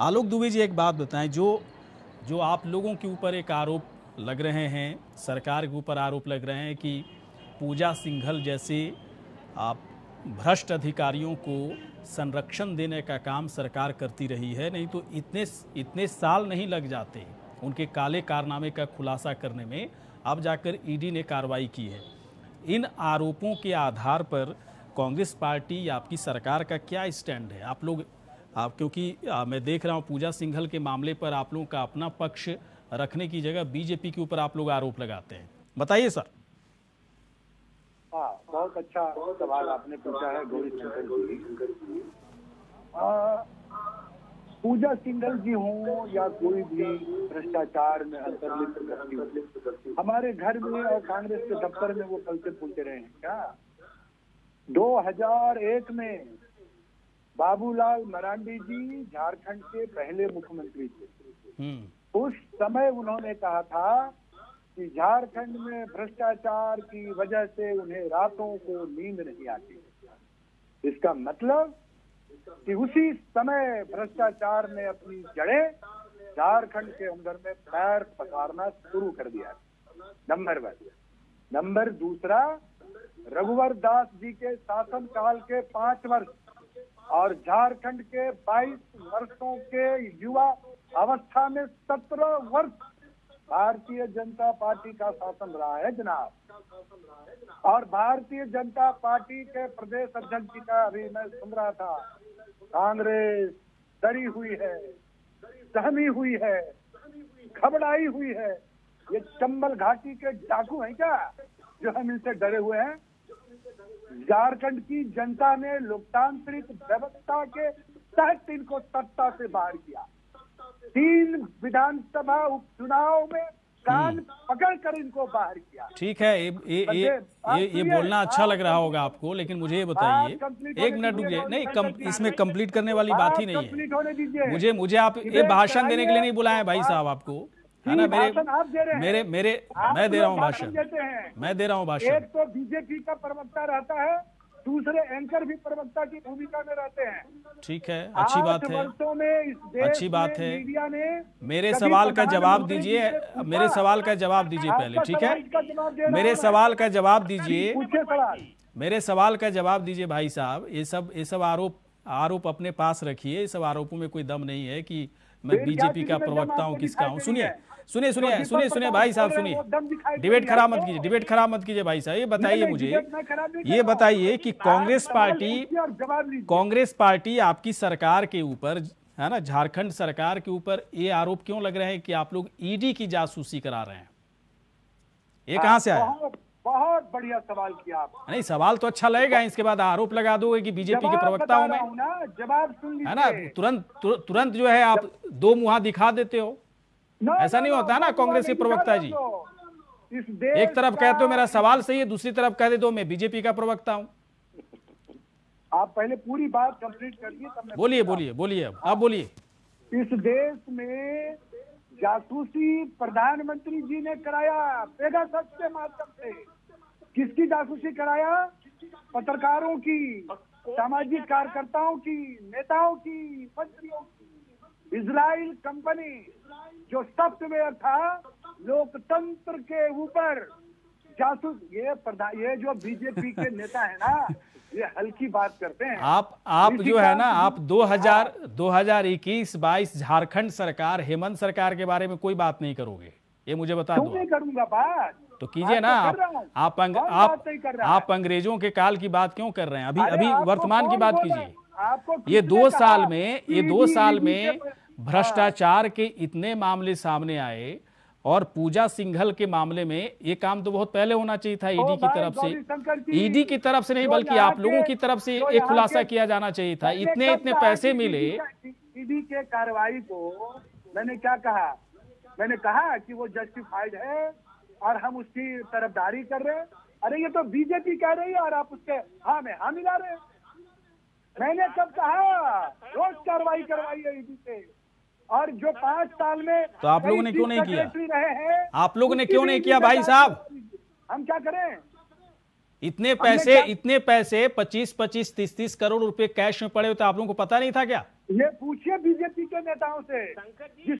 आलोक दुबे जी, एक बात बताएँ, जो जो आप लोगों के ऊपर एक आरोप लग रहे हैं, सरकार के ऊपर आरोप लग रहे हैं कि पूजा सिंघल जैसे आप भ्रष्ट अधिकारियों को संरक्षण देने का काम सरकार करती रही है, नहीं तो इतने इतने साल नहीं लग जाते उनके काले कारनामे का खुलासा करने में, अब जाकर ईडी ने कार्रवाई की है। इन आरोपों के आधार पर कांग्रेस पार्टी, आपकी सरकार का क्या स्टैंड है? आप लोग आप क्योंकि आ, मैं देख रहा हूँ पूजा सिंघल के मामले पर आप लोगों का अपना पक्ष रखने की जगह बीजेपी के ऊपर आप लोग आरोप लगाते हैं। बताइए सर। हाँ बहुत अच्छा सवाल आपने पूछा है गौरी शंकर जी पूजा सिंघल जी हो या कोई भी भ्रष्टाचार में अंतर्लिप्त व्यक्ति हमारे घर में और कांग्रेस के दफ्तर में वो कल से पूछते रहे हैं क्या? 2001 में बाबूलाल मरांडी जी झारखंड के पहले मुख्यमंत्री थे। हम्म। उस समय उन्होंने कहा था कि झारखंड में भ्रष्टाचार की वजह से उन्हें रातों को नींद नहीं आती। इसका मतलब कि उसी समय भ्रष्टाचार ने अपनी जड़ें झारखंड के अंदर में पैर पसारना शुरू कर दिया। Number one. नंबर दूसरा रघुवर दास जी के शासन काल के पाँच वर्ष और झारखंड के 22 वर्षों के युवा अवस्था में 17 वर्ष भारतीय जनता पार्टी का शासन रहा है जनाब। और भारतीय जनता पार्टी के प्रदेश अध्यक्ष जी का अभी मैं सुन रहा था, कांग्रेस डरी हुई है, सहमी हुई है, घबराई हुई है, ये चंबल घाटी के डाकू हैं क्या जो हम इनसे डरे हुए हैं? झारखंड की जनता ने लोकतांत्रिक व्यवस्था के तहत इनको सत्ता से बाहर किया। तीन विधानसभा उपचुनाव में कान पकड़ कर इनको बाहर किया। ठीक है ये ये ये ये, ये बोलना अच्छा लग रहा होगा आपको लेकिन मुझे ये बताइए। एक मिनट रुकिए। नहीं कम इसमें कंप्लीट करने वाली बात ही नहीं है। मुझे मुझे आप ये भाषण देने के लिए नहीं बुलाए भाई साहब आपको। है ना? भाषण आप दे रहे हैं। मेरे मेरे मैं दे रहा हूँ भाषण। मैं दे रहा हूँ भाषण। एक तो बीजेपी का प्रवक्ता रहता है दूसरे एंकर भी प्रवक्ता की भूमिका में रहते हैं। ठीक है अच्छी बात है। में अच्छी बात है। मीडिया ने मेरे सवाल का जवाब दीजिए। मेरे सवाल का जवाब दीजिए पहले ठीक है? मेरे सवाल का जवाब दीजिए। मेरे सवाल का जवाब दीजिए भाई साहब। ये सब ये सब आरोप आरोप अपने पास रखिए। ये सब आरोपों में कोई दम नहीं है कि मैं बीजेपी का प्रवक्ता हूँ किसका हूँ। सुनिए? सुनिए सुनिए तो सुनिए सुनिए भाई साहब सुनिए। डिबेट खराब मत कीजिए डिबेट खराब मत कीजिए भाई साहब ये बताइए मुझे। मैं ये बताइए कि कांग्रेस पार्टी कांग्रेस पार्टी आपकी सरकार के ऊपर है ना झारखंड सरकार के ऊपर ये आरोप क्यों लग रहे हैं कि आप लोग ईडी की जासूसी करा रहे हैं? ये कहाँ से आया? बहुत बढ़िया सवाल किया आप। नहीं सवाल तो अच्छा लगेगा इसके बाद आरोप लगा दोगे कि बीजेपी के प्रवक्ता हूँ मैं। जवाब सुन है ना तुरंत तुर- तुरंत जो है आप दो मुहा दिखा देते हो। नो, ऐसा नो, नहीं होता ना कांग्रेस के प्रवक्ता जी। इस एक तरफ़ कहते हो मेरा सवाल सही है दूसरी तरफ़ कह देते हो मैं बीजेपी का प्रवक्ता हूँ। आप पहले पूरी बात कंप्लीट करिए बोलिए बोलिए बोलिए अब आप बोलिए। इस देश में जासूसी प्रधानमंत्री जी ने कराया पेगासस के माध्यम से। किसकी जासूसी कराया? पत्रकारों की सामाजिक कार्यकर्ताओं की नेताओं की मंत्रियों की इजराइल कंपनी जो सॉफ्टवेयर था लोकतंत्र के ऊपर जासूस ये प्रधान ये जो बीजेपी के नेता है ना ये हल्की बात करते हैं। आप आप जो है ना आप 2000 2021 22 झारखंड सरकार हेमंत सरकार के बारे में कोई बात नहीं करोगे। ये मुझे बता दो नहीं करूँगा बात? तो कीजिए ना तो आप। आप अंग, आप आप अंग्रेज़ों के काल की बात क्यों कर रहे हैं? अभी अभी वर्तमान की बात कीजिए। ये दो साल में ये दो साल में भ्रष्टाचार के इतने मामले सामने आए और पूजा सिंघल के मामले में ये काम तो बहुत पहले होना चाहिए था ईडी की तरफ़ से। ईडी की तरफ़ से नहीं बल्कि आप लोगों की तरफ़ से एक खुलासा किया जाना चाहिए था। इतने इतने पैसे मिले। ईडी के कार्रवाई को मैंने क्या कहा? मैंने कहा कि वो जस्टिफाइड है और हम उसकी तरफदारी कर रहे हैं। अरे ये तो बीजेपी कह रही है और आप उसके हाँ में हाँ मिला रहे हैं। मैंने कब कहा? रोज कार्रवाई करवाई है ईडी से। और जो पाँच साल में तो आप लोगों ने क्यों नहीं किया? हैं आप लोगों ने क्यों नहीं किया भाई साहब? हम क्या करें इतने पैसे इतने पैसे 25 25 30 30 करोड़ रुपए कैश में पड़े हुए तो आप लोगों को पता नहीं था क्या ये पूछिए बीजेपी के नेताओं से